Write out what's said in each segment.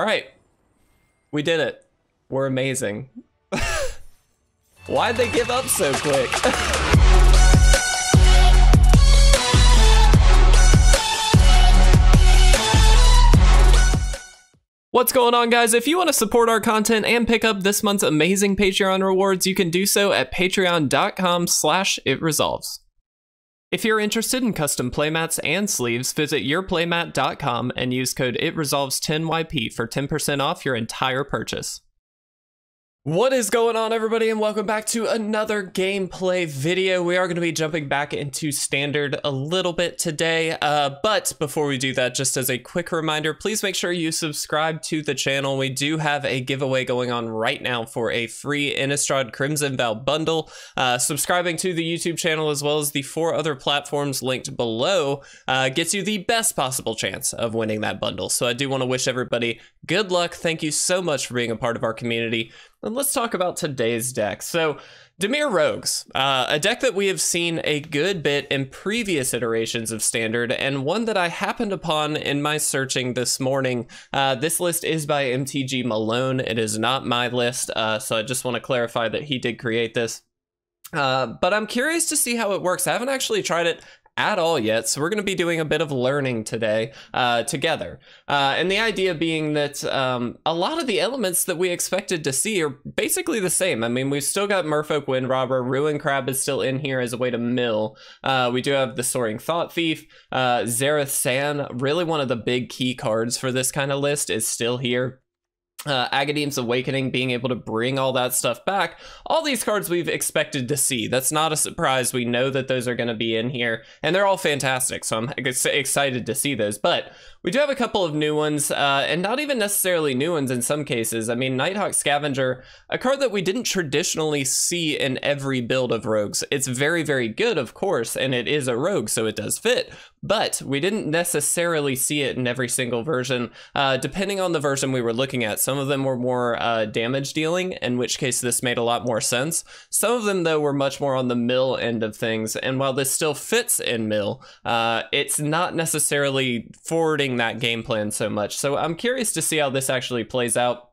All right. We did it. We're amazing. Why'd they give up so quick? What's going on guys? If you want to support our content and pick up this month's amazing Patreon rewards, you can do so at patreon.com slash itresolves. If you're interested in custom playmats and sleeves, visit yourplaymat.com and use code ITRESOLVES10YP for 10% off your entire purchase. What is going on everybody and welcome back to another gameplay video. We are going to be jumping back into standard a little bit today, uh, but before we do that, just as a quick reminder, please make sure you subscribe to the channel. We do have a giveaway going on right now for a free Innistrad Crimson Vow bundle. Uh, subscribing to the YouTube channel as well as the four other platforms linked below uh, gets you the best possible chance of winning that bundle. So I do want to wish everybody good luck. Thank you so much for being a part of our community. And let's talk about today's deck. So, Dimir Rogues, uh, a deck that we have seen a good bit in previous iterations of Standard, and one that I happened upon in my searching this morning. Uh, this list is by MTG Malone. It is not my list, uh, so I just want to clarify that he did create this. Uh, but I'm curious to see how it works. I haven't actually tried it at all yet. So we're going to be doing a bit of learning today uh, together. Uh, and the idea being that um, a lot of the elements that we expected to see are basically the same. I mean, we've still got Merfolk Windrobber, Ruin Crab is still in here as a way to mill. Uh, we do have the Soaring Thought Thief, uh, Zareth San, really one of the big key cards for this kind of list is still here uh, Agadeem's Awakening, being able to bring all that stuff back. All these cards we've expected to see. That's not a surprise. We know that those are going to be in here, and they're all fantastic, so I'm excited to see those. But we do have a couple of new ones, uh, and not even necessarily new ones in some cases. I mean, Nighthawk Scavenger, a card that we didn't traditionally see in every build of Rogues. It's very, very good, of course, and it is a Rogue, so it does fit, but we didn't necessarily see it in every single version, uh, depending on the version we were looking at. Some of them were more uh, damage dealing, in which case this made a lot more sense. Some of them, though, were much more on the mill end of things, and while this still fits in mill, uh, it's not necessarily forwarding that game plan so much. So I'm curious to see how this actually plays out.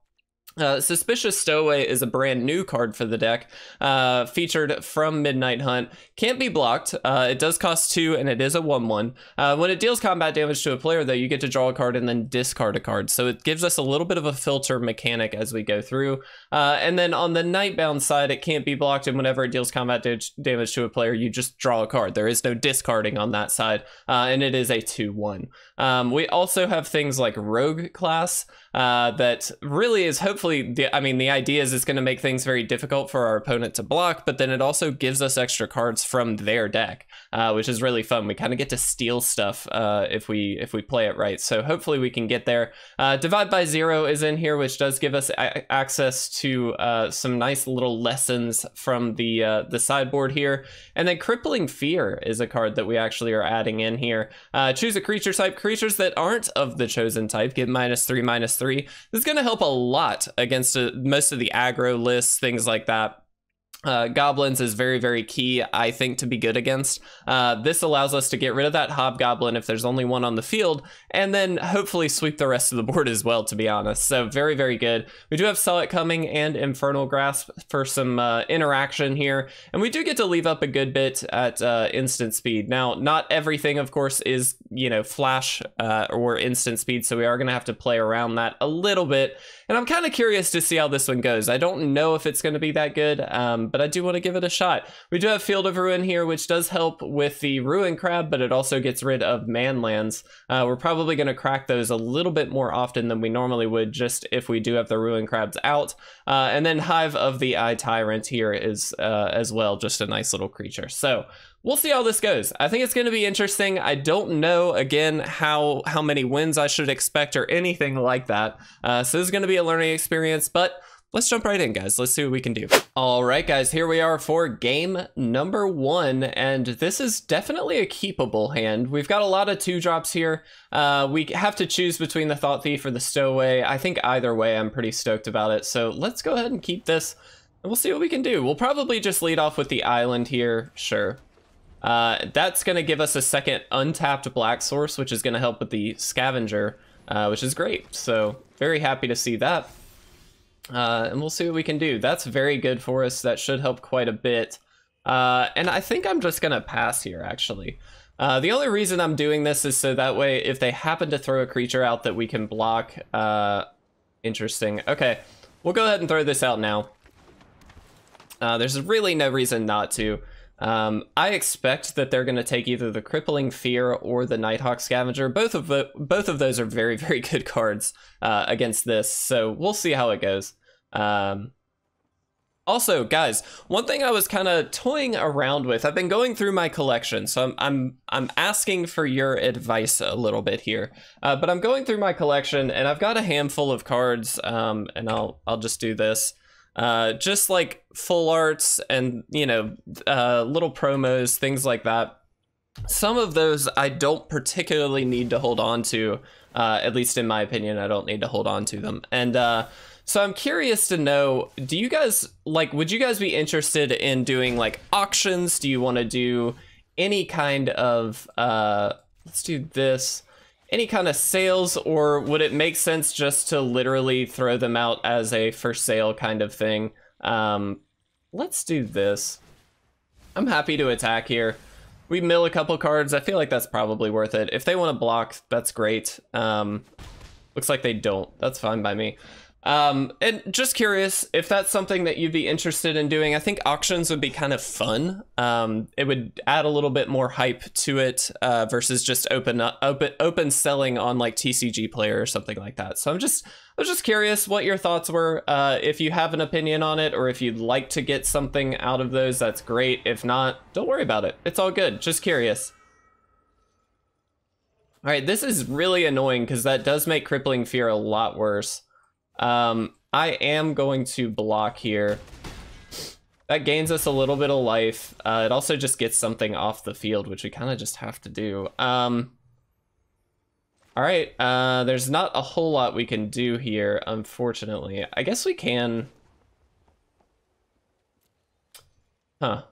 Uh, Suspicious Stowaway is a brand new card for the deck, uh, featured from Midnight Hunt. Can't be blocked. Uh, it does cost two, and it is a 1 1. Uh, when it deals combat damage to a player, though, you get to draw a card and then discard a card. So it gives us a little bit of a filter mechanic as we go through. Uh, and then on the Nightbound side, it can't be blocked, and whenever it deals combat da damage to a player, you just draw a card. There is no discarding on that side, uh, and it is a 2 1. Um, we also have things like Rogue class that really is hopefully the I mean the idea is it's going to make things very difficult for our opponent to block, but then it also gives us extra cards from their deck, uh, which is really fun. We kind of get to steal stuff uh, if we if we play it right. So hopefully we can get there. Uh, Divide by zero is in here, which does give us access to uh, some nice little lessons from the uh, the sideboard here, and then Crippling Fear is a card that we actually are adding in here. Uh, choose a creature type. Creatures that aren't of the chosen type get minus three minus three. This is going to help a lot against most of the aggro lists, things like that. Uh, goblins is very, very key, I think, to be good against. Uh, this allows us to get rid of that hobgoblin if there's only one on the field, and then hopefully sweep the rest of the board as well, to be honest. So very, very good. We do have It Coming and Infernal Grasp for some uh, interaction here, and we do get to leave up a good bit at uh, instant speed. Now, not everything, of course, is, you know, flash uh, or instant speed, so we are going to have to play around that a little bit, and I'm kind of curious to see how this one goes. I don't know if it's going to be that good, um, but I do want to give it a shot. We do have Field of Ruin here, which does help with the Ruin Crab, but it also gets rid of Manlands. Uh, we're probably going to crack those a little bit more often than we normally would, just if we do have the Ruin Crabs out. Uh, and then Hive of the Eye Tyrant here is uh, as well just a nice little creature. So we'll see how this goes. I think it's going to be interesting. I don't know again how how many wins I should expect or anything like that. Uh, so this is going to be a learning experience, but let's jump right in, guys. Let's see what we can do. All right, guys, here we are for game number one, and this is definitely a keepable hand. We've got a lot of two drops here. Uh, we have to choose between the Thought Thief or the Stowaway. I think either way, I'm pretty stoked about it. So let's go ahead and keep this, and we'll see what we can do. We'll probably just lead off with the island here. Sure. Uh, that's going to give us a second untapped black source, which is going to help with the scavenger, uh, which is great. So very happy to see that. Uh, and we'll see what we can do. That's very good for us. That should help quite a bit. Uh, and I think I'm just going to pass here, actually. Uh, the only reason I'm doing this is so that way if they happen to throw a creature out that we can block. Uh, interesting. Okay, we'll go ahead and throw this out now. Uh, there's really no reason not to. Um, I expect that they're going to take either the Crippling Fear or the Nighthawk Scavenger. Both of the both of those are very very good cards uh, against this, so we'll see how it goes. Um, also, guys, one thing I was kind of toying around with. I've been going through my collection, so I'm I'm I'm asking for your advice a little bit here. Uh, but I'm going through my collection, and I've got a handful of cards. Um, and I'll I'll just do this. Uh, just like full arts and you know uh, little promos, things like that. Some of those I don't particularly need to hold on to. Uh, at least in my opinion, I don't need to hold on to them. And uh, so I'm curious to know, do you guys like? Would you guys be interested in doing like auctions? Do you want to do any kind of? Uh, let's do this any kind of sales or would it make sense just to literally throw them out as a for sale kind of thing? Um, let's do this. I'm happy to attack here. We mill a couple cards. I feel like that's probably worth it. If they want to block, that's great. Um, looks like they don't. That's fine by me. Um, and just curious if that's something that you'd be interested in doing. I think auctions would be kind of fun. Um, it would add a little bit more hype to it uh, versus just open open open selling on like TCG Player or something like that. So I'm just I was just curious what your thoughts were. Uh, if you have an opinion on it, or if you'd like to get something out of those, that's great. If not, don't worry about it. It's all good. Just curious. All right, this is really annoying because that does make Crippling Fear a lot worse. Um, I am going to block here. That gains us a little bit of life. Uh, it also just gets something off the field, which we kind of just have to do. Um, all right, uh, there's not a whole lot we can do here, unfortunately. I guess we can... Huh.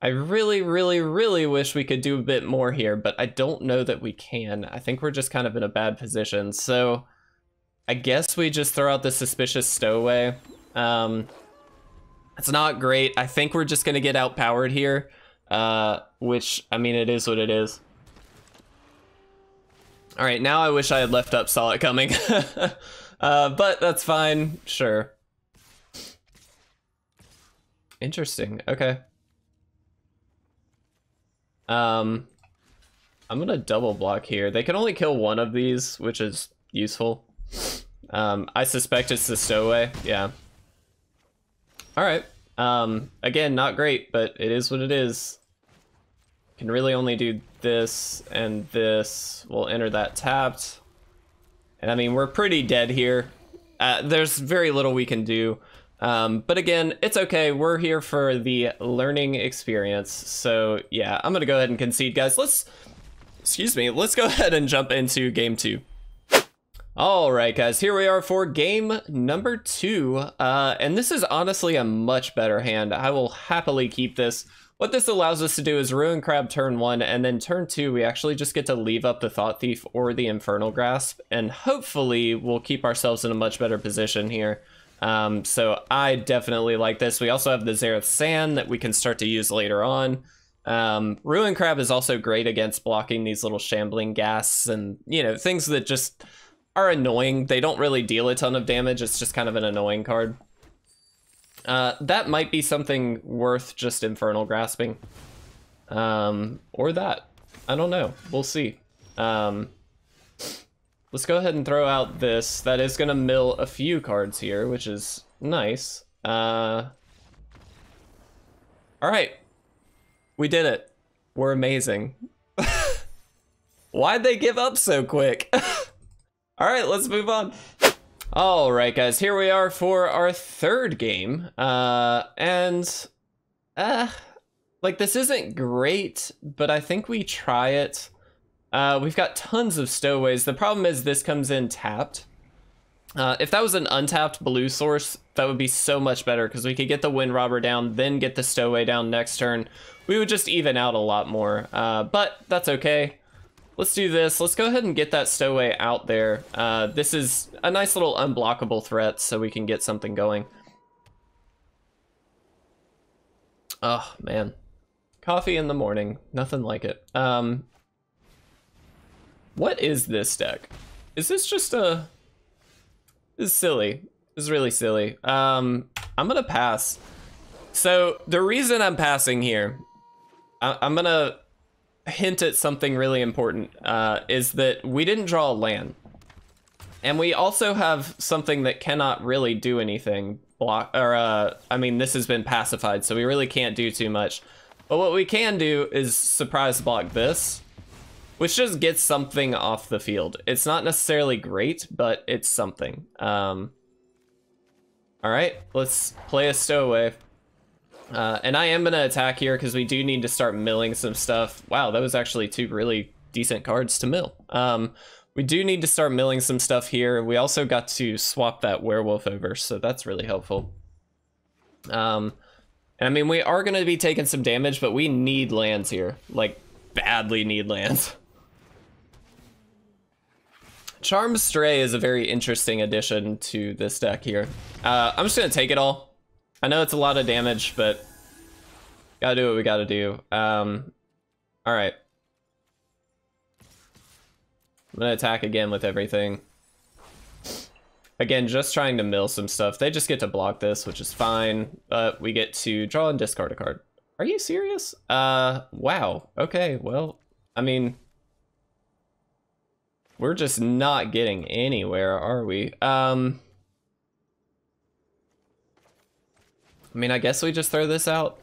I really, really, really wish we could do a bit more here, but I don't know that we can. I think we're just kind of in a bad position, so... I guess we just throw out the suspicious stowaway. Um, it's not great. I think we're just gonna get outpowered here, uh, which, I mean, it is what it is. All right, now I wish I had left up saw it coming. uh, but that's fine, sure. Interesting, okay. Um, I'm gonna double block here. They can only kill one of these, which is useful. Um, I suspect it's the stowaway. Yeah. All right. Um, again, not great, but it is what it is. Can really only do this and this. We'll enter that tapped. And I mean, we're pretty dead here. Uh, there's very little we can do. Um, but again, it's okay. We're here for the learning experience. So yeah, I'm gonna go ahead and concede, guys. Let's, excuse me, let's go ahead and jump into game two. All right, guys, here we are for game number two. Uh, and this is honestly a much better hand. I will happily keep this. What this allows us to do is Ruin Crab turn one, and then turn two, we actually just get to leave up the Thought Thief or the Infernal Grasp, and hopefully we'll keep ourselves in a much better position here. Um, so I definitely like this. We also have the Zareth San that we can start to use later on. Um, Ruin Crab is also great against blocking these little shambling ghasts and, you know, things that just are annoying. They don't really deal a ton of damage. It's just kind of an annoying card. Uh, that might be something worth just Infernal Grasping. Um, or that. I don't know. We'll see. Um, let's go ahead and throw out this. That is going to mill a few cards here, which is nice. Uh, all right. We did it. We're amazing. Why'd they give up so quick? All right, let's move on. All right, guys, here we are for our third game. Uh, and, uh, like, this isn't great, but I think we try it. Uh, we've got tons of stowaways. The problem is this comes in tapped. Uh, if that was an untapped blue source, that would be so much better because we could get the Windrobber down, then get the Stowaway down next turn. We would just even out a lot more, uh, but that's okay. Let's do this. Let's go ahead and get that stowaway out there. Uh, this is a nice little unblockable threat, so we can get something going. Oh, man. Coffee in the morning. Nothing like it. Um, what is this deck? Is this just a... This is silly. This is really silly. Um, I'm gonna pass. So, the reason I'm passing here... I I'm gonna hint at something really important, uh, is that we didn't draw a land. And we also have something that cannot really do anything block or uh I mean this has been pacified so we really can't do too much. But what we can do is surprise block this which just gets something off the field. It's not necessarily great but it's something. Um all right let's play a stowaway uh, and I am gonna attack here because we do need to start milling some stuff wow that was actually two really decent cards to mill um we do need to start milling some stuff here. We also got to swap that werewolf over, so that's really helpful. Um, and I mean, we are going to be taking some damage, but we need lands here. Like, badly need lands. Charmed Stray is a very interesting addition to this deck here. Uh, I'm just going to take it all. I know it's a lot of damage, but gotta do what we gotta do. Um, all right. I'm gonna attack again with everything. Again, just trying to mill some stuff. They just get to block this, which is fine. But we get to draw and discard a card. Are you serious? Uh, wow. Okay, well, I mean... We're just not getting anywhere, are we? Um... I mean, I guess we just throw this out.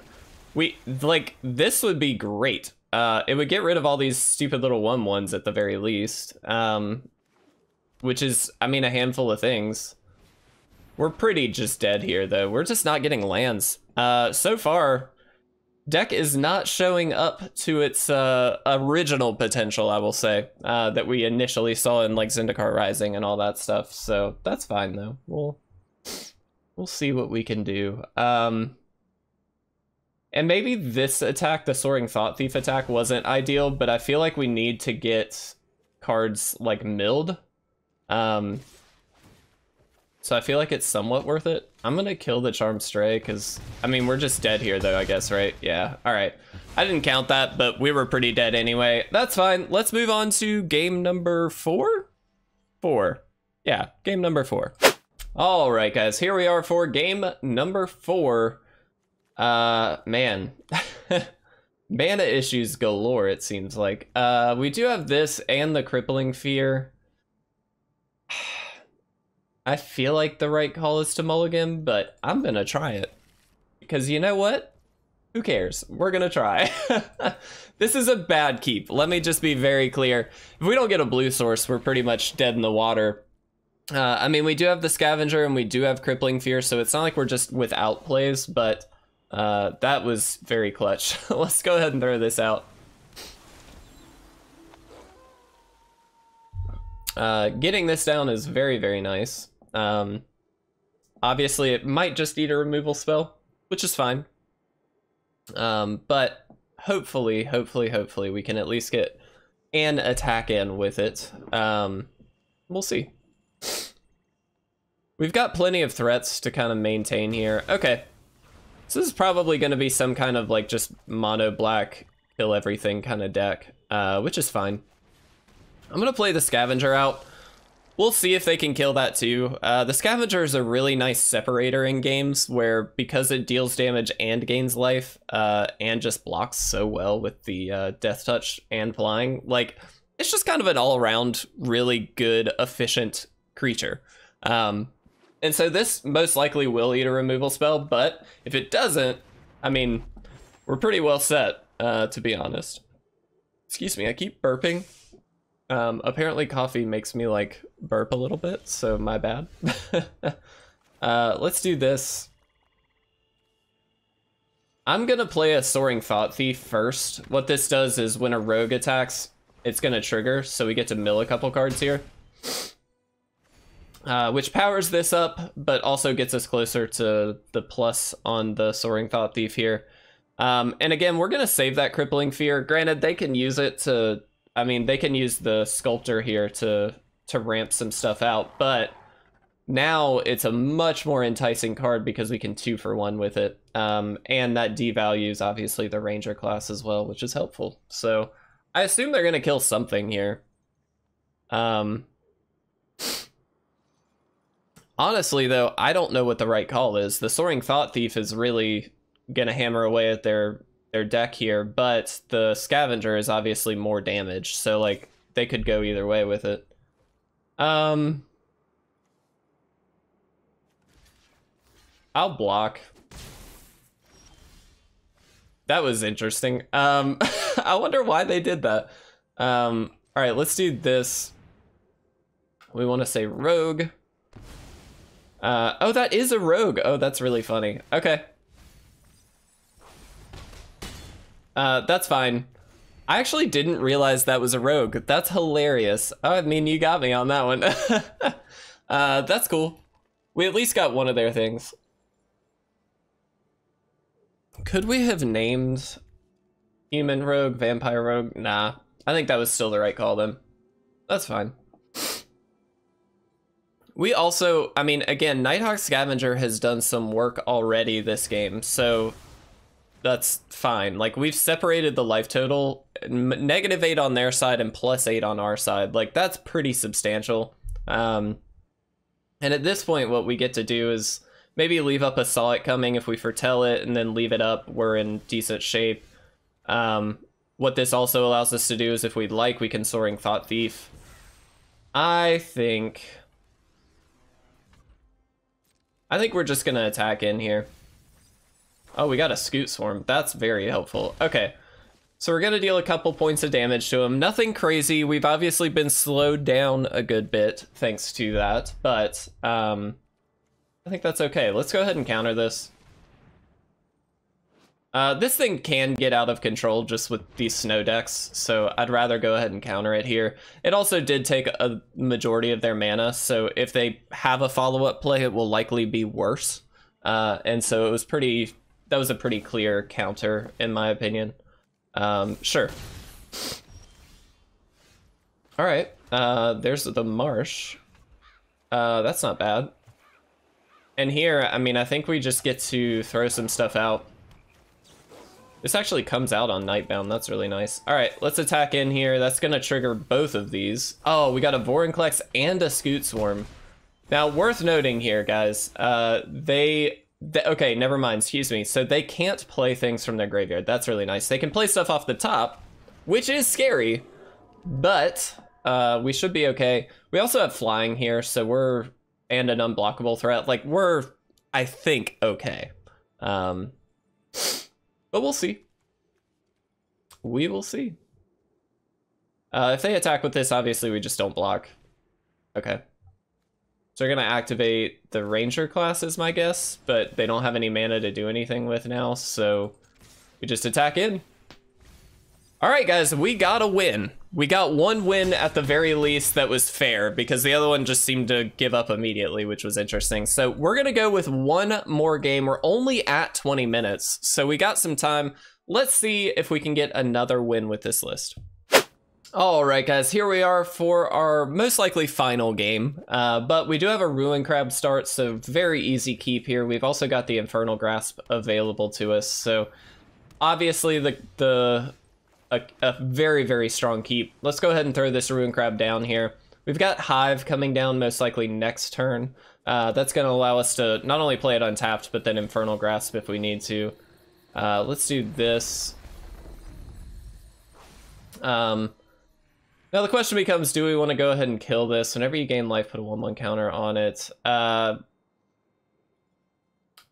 We, like, this would be great. Uh, it would get rid of all these stupid little one ones at the very least. Um, which is, I mean, a handful of things. We're pretty just dead here, though. We're just not getting lands. Uh, so far, deck is not showing up to its uh, original potential, I will say, uh, that we initially saw in like Zendikar Rising and all that stuff. So that's fine, though. We'll we'll see what we can do. Um, and maybe this attack, the Soaring Thought Thief attack, wasn't ideal, but I feel like we need to get cards like milled. Um, so I feel like it's somewhat worth it. I'm gonna kill the Charmed Stray, because, I mean, we're just dead here, though, I guess, right? Yeah, alright. I didn't count that, but we were pretty dead anyway. That's fine. Let's move on to game number four? Four. Yeah, game number four. Alright, guys, here we are for game number four. Uh, man. Mana issues galore, it seems like. Uh, we do have this and the crippling fear. I feel like the right call is to mulligan, but I'm gonna try it. Because you know what? Who cares? We're gonna try. this is a bad keep. Let me just be very clear. If we don't get a blue source, we're pretty much dead in the water. Uh, I mean, we do have the scavenger and we do have crippling fear, so it's not like we're just without plays, but uh, that was very clutch. Let's go ahead and throw this out. Uh, getting this down is very, very nice. Um, obviously, it might just need a removal spell, which is fine. Um, but hopefully, hopefully, hopefully, we can at least get an attack in with it. Um, we'll see. We've got plenty of threats to kind of maintain here. Okay, so this is probably going to be some kind of like just mono black kill everything kind of deck, uh, which is fine. I'm going to play the Scavenger out. We'll see if they can kill that too. Uh, the Scavenger is a really nice separator in games where because it deals damage and gains life uh, and just blocks so well with the uh, Death Touch and flying, like it's just kind of an all-around really good, efficient creature. Um, and so this most likely will eat a removal spell, but if it doesn't, I mean, we're pretty well set, uh, to be honest. Excuse me, I keep burping. Um, apparently coffee makes me like burp a little bit, so my bad. uh, let's do this. I'm gonna play a Soaring Thought Thief first. What this does is when a rogue attacks, it's gonna trigger, so we get to mill a couple cards here uh, which powers this up, but also gets us closer to the plus on the Soaring Thought Thief here. Um, and again, we're going to save that Crippling Fear. Granted, they can use it to I mean, they can use the sculptor here to to ramp some stuff out, but now it's a much more enticing card because we can two for one with it. Um, and that devalues obviously the ranger class as well, which is helpful. So I assume they're gonna kill something here. Um, honestly though, I don't know what the right call is. The Soaring Thought Thief is really gonna hammer away at their their deck here, but the Scavenger is obviously more damage, so like they could go either way with it. Um, I'll block. That was interesting. Um, I wonder why they did that. Um, all right, let's do this. We want to say rogue. Uh, oh, that is a rogue. Oh, that's really funny. Okay. Uh, that's fine. I actually didn't realize that was a rogue. That's hilarious. Oh, I mean, you got me on that one. uh, that's cool. We at least got one of their things. Could we have named human rogue, vampire rogue? Nah, I think that was still the right call then. That's fine. We also, I mean, again, Nighthawk Scavenger has done some work already this game, so that's fine. Like we've separated the life total, negative eight on their side and plus eight on our side. Like that's pretty substantial. Um, and at this point, what we get to do is maybe leave up a saw it coming if we foretell it, and then leave it up. We're in decent shape. Um, what this also allows us to do is, if we'd like, we can soaring thought thief. I think. I think we're just gonna attack in here. Oh, we got a Scute Swarm. That's very helpful. Okay. So we're to deal a couple points of damage to him. Nothing crazy. We've obviously been slowed down a good bit thanks to that, but um, I think that's okay. Let's go ahead and counter this. Uh, this thing can get out of control just with these snow decks, so I'd rather go ahead and counter it here. It also did take a majority of their mana, so if they have a follow-up play, it will likely be worse. Uh, and so it was pretty that was a pretty clear counter, in my opinion. Um, sure. All right, uh, there's the marsh. Uh, that's not bad. And here, I mean, I think we just get to throw some stuff out. This actually comes out on Nightbound. That's really nice. All right, let's attack in here. That's going to trigger both of these. Oh, we got a Vorinclex and a Scute Swarm. Now, worth noting here, guys, uh, they okay, never mind. Excuse me. So they can't play things from their graveyard. That's really nice. They can play stuff off the top, which is scary, but uh, we should be okay. We also have flying here, so we're and an unblockable threat. Like we're, I think, okay. Um, but we'll see. We will see. Uh, if they attack with this, obviously we just don't block. Okay. So they're going to activate the Ranger class is my guess, but they don't have any mana to do anything with now, so we just attack in. All right, guys, we got a win. We got one win at the very least that was fair because the other one just seemed to give up immediately, which was interesting. So we're going to go with one more game. We're only at 20 minutes, so we got some time. Let's see if we can get another win with this list. All right, guys, here we are for our most likely final game. Uh, but we do have a Ruin Crab start, so very easy keep here. We've also got the Infernal Grasp available to us, so obviously the the a, a very very strong keep. Let's go ahead and throw this Ruin Crab down here. We've got Hive coming down most likely next turn. Uh, that's going to allow us to not only play it untapped, but then Infernal Grasp if we need to. Uh, let's do this. Um, now the question becomes, do we want to go ahead and kill this? Whenever you gain life, put a 1-1 counter on it. Uh,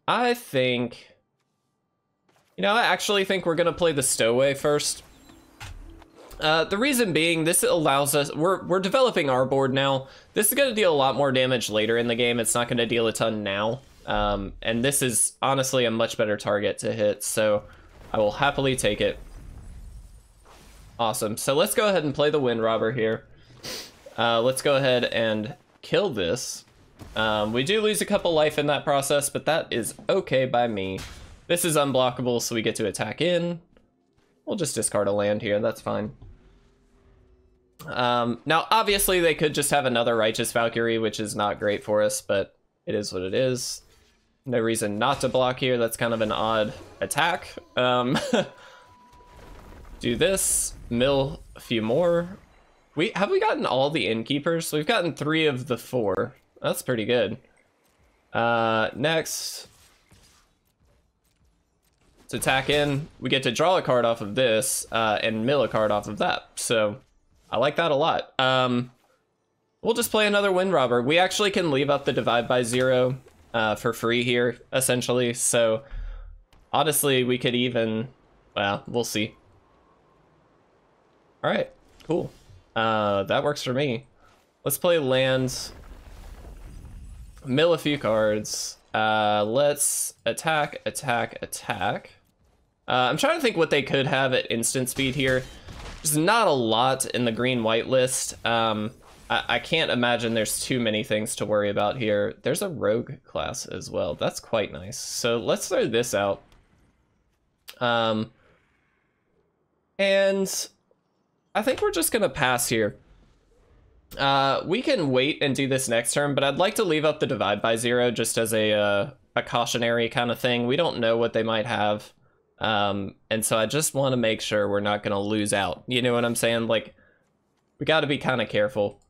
I think... You know, I actually think we're going to play the Stowaway first. Uh, the reason being, this allows us... We're, we're developing our board now. This is going to deal a lot more damage later in the game. It's not going to deal a ton now. Um, and this is honestly a much better target to hit, so I will happily take it. Awesome. So let's go ahead and play the Windrobber here. Uh, let's go ahead and kill this. Um, we do lose a couple life in that process, but that is okay by me. This is unblockable, so we get to attack in. We'll just discard a land here, that's fine. Um, now, obviously, they could just have another Righteous Valkyrie, which is not great for us, but it is what it is. No reason not to block here. That's kind of an odd attack. Um, do this, mill a few more. We Have we gotten all the innkeepers? We've gotten three of the four. That's pretty good. Uh, next, to attack in, we get to draw a card off of this uh, and mill a card off of that. So I like that a lot. Um, we'll just play another Windrobber. We actually can leave up the Divide by Zero uh, for free here, essentially. So honestly, we could even, well, we'll see. All right, cool. Uh, that works for me. Let's play lands, mill a few cards. Uh, let's attack, attack, attack. Uh, I'm trying to think what they could have at instant speed here. There's not a lot in the green-white list. Um, I, I can't imagine there's too many things to worry about here. There's a rogue class as well. That's quite nice. So let's throw this out. Um, and I think we're just going to pass here. Uh, we can wait and do this next turn, but I'd like to leave up the divide by zero just as a, uh, a cautionary kind of thing. We don't know what they might have. Um, and so I just want to make sure we're not going to lose out. You know what I'm saying? Like, we got to be kind of careful.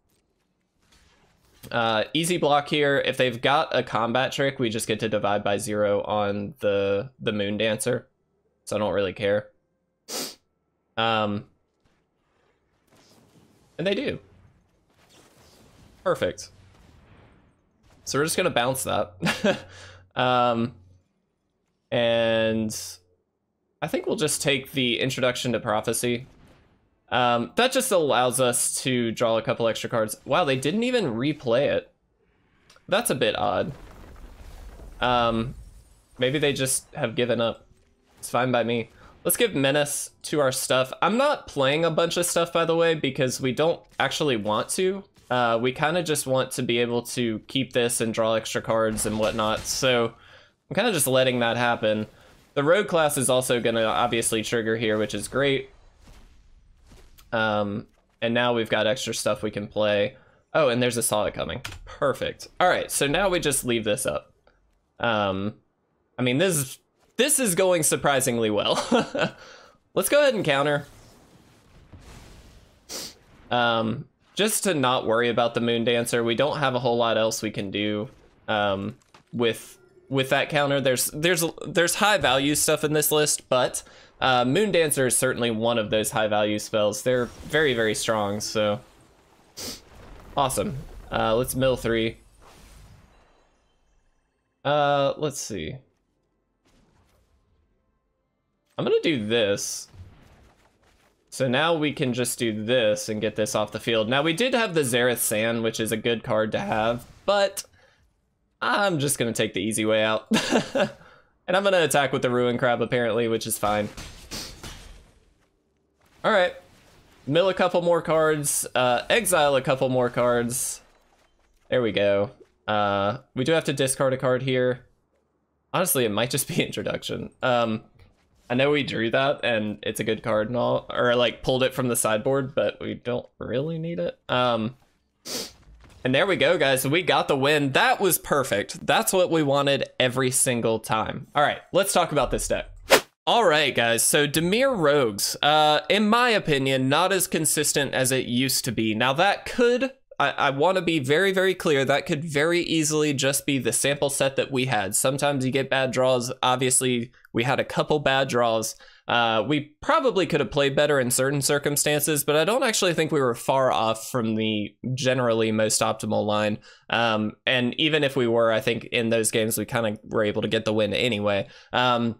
Uh, easy block here. If they've got a combat trick, we just get to divide by zero on the, the Moon Dancer. So I don't really care. Um, and they do. Perfect. So we're just going to bounce that. um, and I think we'll just take the Introduction to Prophecy. Um, that just allows us to draw a couple extra cards. Wow, they didn't even replay it. That's a bit odd. Um, maybe they just have given up. It's fine by me. Let's give Menace to our stuff. I'm not playing a bunch of stuff, by the way, because we don't actually want to. Uh, we kind of just want to be able to keep this and draw extra cards and whatnot. So I'm kind of just letting that happen. The rogue class is also going to obviously trigger here, which is great. Um, and now we've got extra stuff we can play. Oh, and there's a Saw It Coming. Perfect. All right, so now we just leave this up. Um, I mean, this is, this is going surprisingly well. Let's go ahead and counter. Um, just to not worry about the Moon Dancer, we don't have a whole lot else we can do um, with with that counter. There's there's there's high value stuff in this list, but uh, Moon Dancer is certainly one of those high value spells. They're very, very strong, so... Awesome. Uh, let's mill three. Uh, let's see. I'm gonna do this. So now we can just do this and get this off the field. Now we did have the Zareth San, which is a good card to have, but I'm just gonna take the easy way out. and I'm gonna attack with the Ruin Crab apparently, which is fine. All right. Mill a couple more cards. Uh, exile a couple more cards. There we go. Uh, we do have to discard a card here. Honestly, it might just be introduction. Um, I know we drew that and it's a good card and all, or like pulled it from the sideboard, but we don't really need it. Um, and there we go, guys. We got the win. That was perfect. That's what we wanted every single time. All right, let's talk about this deck. All right, guys. So Dimir Rogues, uh, in my opinion, not as consistent as it used to be. Now that could, I, I want to be very, very clear. That could very easily just be the sample set that we had. Sometimes you get bad draws. Obviously, we had a couple bad draws. Uh, we probably could have played better in certain circumstances, but I don't actually think we were far off from the generally most optimal line. Um, and even if we were, I think in those games we kind of were able to get the win anyway. Um,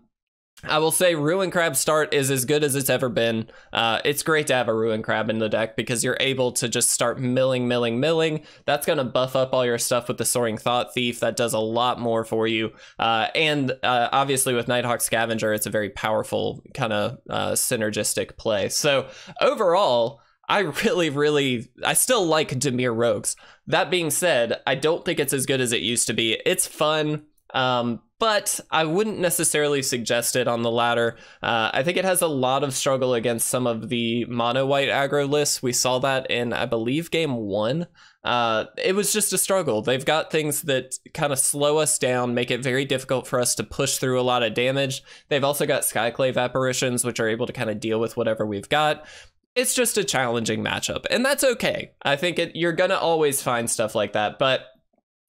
I will say Ruin Crab start is as good as it's ever been. Uh, it's great to have a Ruin Crab in the deck because you're able to just start milling, milling, milling. That's going to buff up all your stuff with the Soaring Thought Thief. That does a lot more for you. Uh, and uh, obviously with Nighthawk Scavenger, it's a very powerful kind of uh, synergistic play. So overall, I really, really, I still like Dimir Rogues. That being said, I don't think it's as good as it used to be. It's fun. Um, but I wouldn't necessarily suggest it on the ladder. Uh, I think it has a lot of struggle against some of the mono white aggro lists. We saw that in, I believe, game one. Uh, it was just a struggle. They've got things that kind of slow us down, make it very difficult for us to push through a lot of damage. They've also got Skyclave apparitions, which are able to kind of deal with whatever we've got it's just a challenging matchup, and that's okay. I think it, you're gonna always find stuff like that, but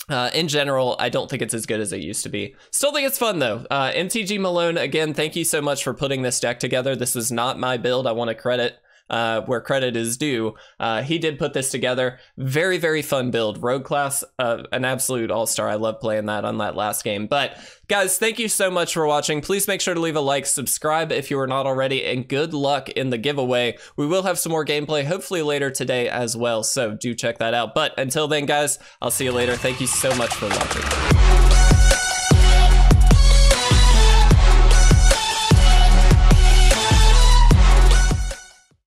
uh, in general, I don't think it's as good as it used to be. Still think it's fun though. Uh, MTG Malone, again, thank you so much for putting this deck together. This was not my build. I want to credit uh, where credit is due. Uh, he did put this together. Very, very fun build. Rogue class, uh, an absolute all star. I love playing that on that last game. But guys, thank you so much for watching. Please make sure to leave a like, subscribe if you are not already, and good luck in the giveaway. We will have some more gameplay hopefully later today as well. So do check that out. But until then, guys, I'll see you later. Thank you so much for watching.